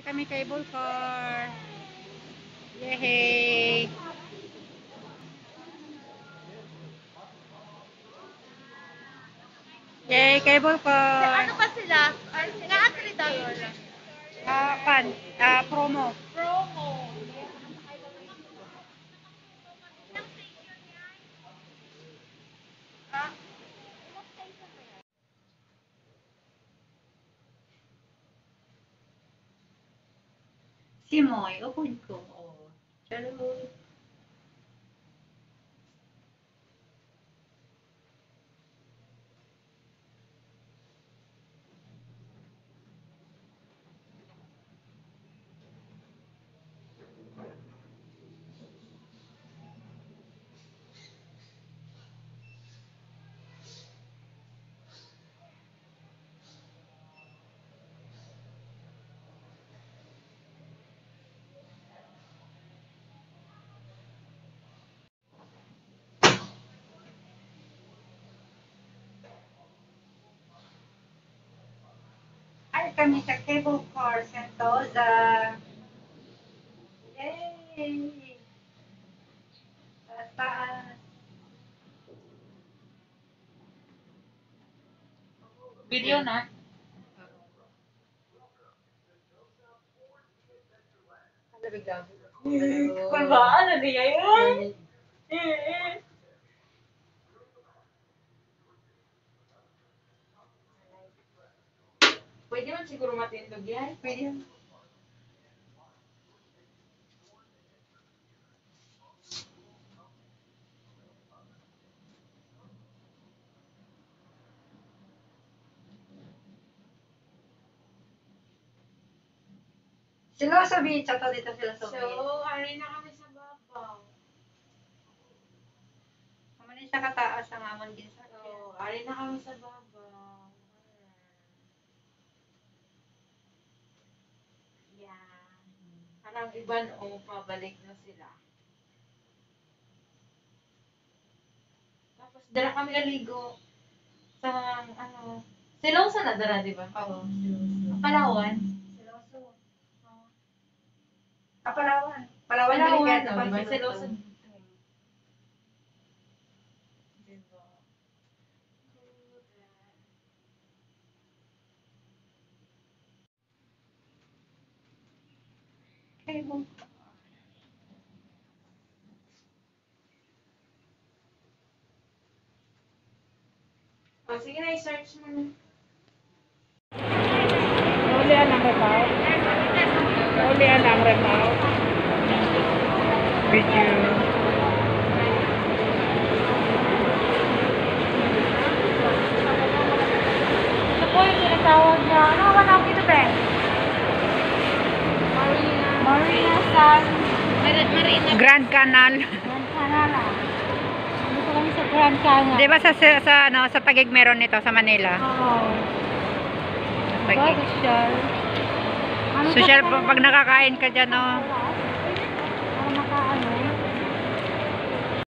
Sakay kami cable car. Yehey! Yay, cable car. Ano pa sila? Atleta yun. Ah, pan, promo. Promo. Simoy, upod ko. Oh. Hello. Kami sa cable car, Sentosa. Yay! Taas, taas. Video na. Kung ba, ano niya yun? Pwede man siguro matindog yan. Pwede yun. Sila sa beach, ato dito sila sa beach. So, ari na kami sa babaw. Kamanin sa kataas ang amon din sa So, ari na kami sa babaw. Parang iban o pabalik na sila. Tapos dala kami aligo sa ano, Silong sa nadara, di ba? Oo. Ang Palawan. Siloso. Ah, Palawan. Palawan, Palawan, delikado oh, pa di ba? Siloso. Cable O, sige na, i-search mo na. Naulian ang repaw. Naulian ang repaw. Video. Ito po yung tinatawag niya. Ano ba namin ito, Ben? Marina. San. Marina. Grand Canal. Grand Canala. Dito kami sa Grand Canal. 'Di ba sa, sa ano sa Tagig meron nito sa Manila? Oo. Tagig. Social. Ano Social pa- pag nakakain ka diyan no. Wala.